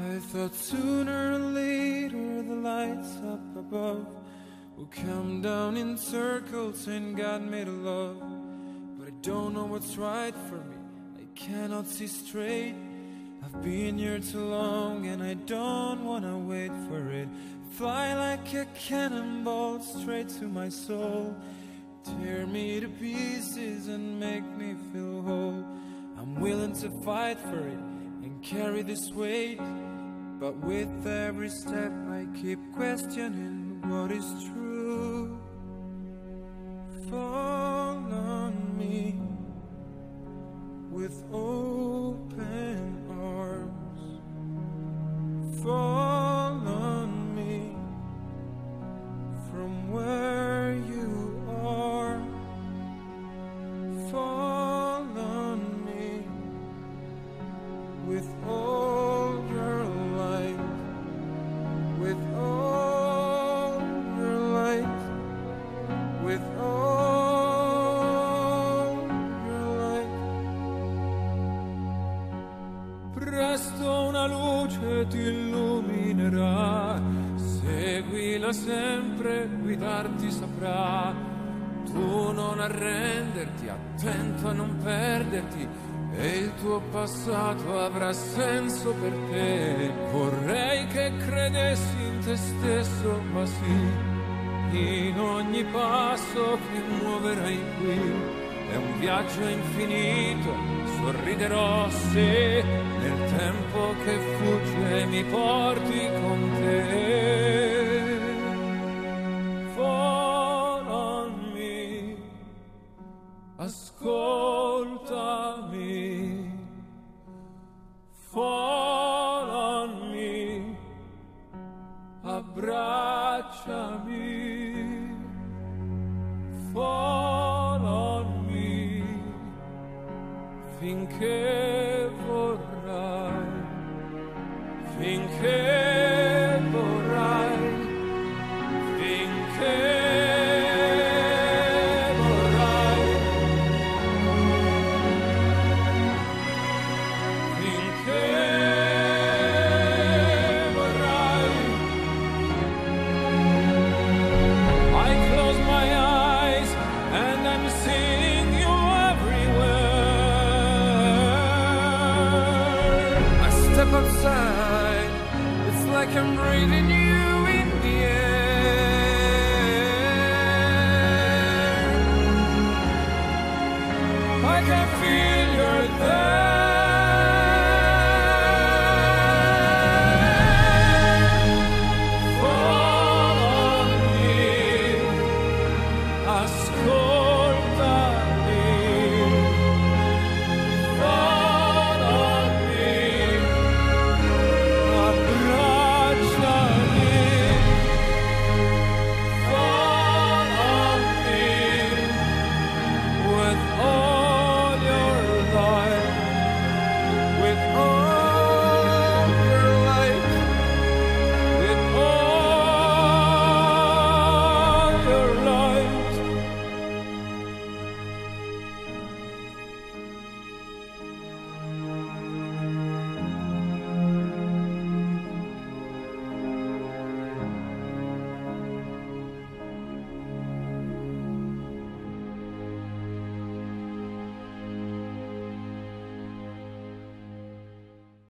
I thought sooner or later the lights up above will come down in circles and God made a love. But I don't know what's right for me. I cannot see straight. I've been here too long and I don't wanna wait for it. Fly like a cannonball straight to my soul. Tear me to pieces and make me feel whole. I'm willing to fight for it and carry this weight. But with every step, I keep questioning what is true. Fall on me with open arms. Fall seguila sempre, guidarti saprà. Tu non arrenderti, attento a non perderti, e il tuo passato avrà senso per te. Vorrei che credessi in te stesso, ma sì, in ogni passo che muoverai qui. È un viaggio infinito, sorriderò se nel tempo che fugge mi porti con te. Finché vorrai, finché vorrai, finché vorrai, finché vorrai. I close my eyes and I'm seeing step outside, it's like I'm breathing you in the air. I can feel you're there.